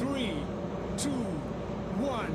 Three, two, one.